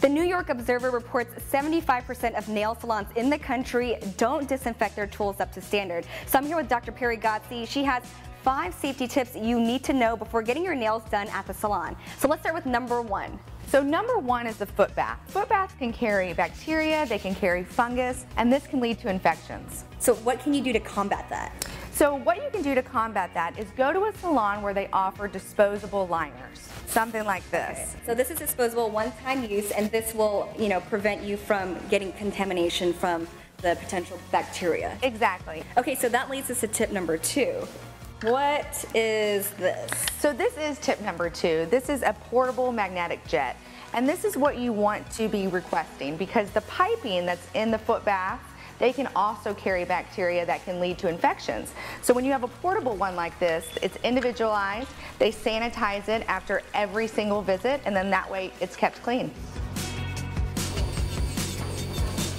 The New York Observer reports 75% of nail salons in the country don't disinfect their tools up to standard. So I'm here with Dr. Pari Ghodsi. She has five safety tips you need to know before getting your nails done at the salon. So let's start with number one. So number one is the foot bath. Foot baths can carry bacteria, they can carry fungus, and this can lead to infections. So what can you do to combat that? So what you can do to combat that is go to a salon where they offer disposable liners, something like this. Okay. So this is disposable one-time use and this will, you know, prevent you from getting contamination from the potential bacteria. Exactly. Okay, so that leads us to tip number two. What is this? So this is tip number two. This is a portable magnetic jet. And this is what you want to be requesting because the piping that's in the foot bath they can also carry bacteria that can lead to infections. So when you have a portable one like this, it's individualized. They sanitize it after every single visit, and then that way it's kept clean.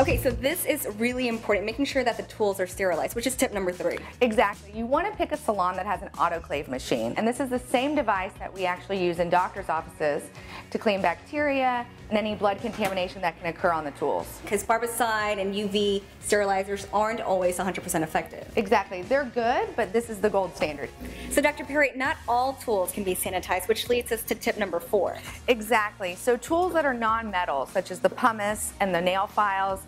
Okay, so this is really important, making sure that the tools are sterilized, which is tip number three. Exactly. You want to pick a salon that has an autoclave machine. And this is the same device that we actually use in doctor's offices to clean bacteria and any blood contamination that can occur on the tools. Because barbicide and UV sterilizers aren't always 100% effective. Exactly. They're good, but this is the gold standard. So Dr. Pari, not all tools can be sanitized, which leads us to tip number four. Exactly. So tools that are non-metal, such as the pumice and the nail files,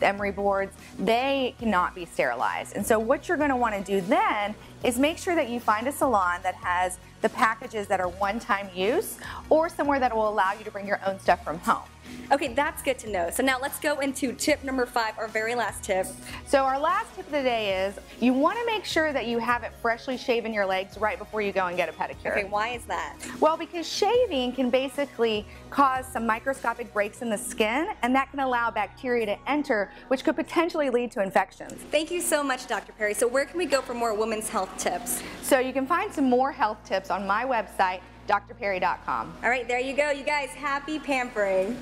the emery boards, they cannot be sterilized. And so what you're going to want to do then is make sure that you find a salon that has the packages that are one-time use or somewhere that will allow you to bring your own stuff from home. Okay, that's good to know. So now let's go into tip number five, our very last tip. So our last tip of the day is you want to make sure that you have it freshly shaven your legs right before you go and get a pedicure. Okay, why is that? Well, because shaving can basically cause some microscopic breaks in the skin and that can allow bacteria to enter, which could potentially lead to infections. Thank you so much, Dr. Pari. So where can we go for more women's health tips? So you can find some more health tips on my website, doctorpari.com. All right, there you go. You guys, happy pampering.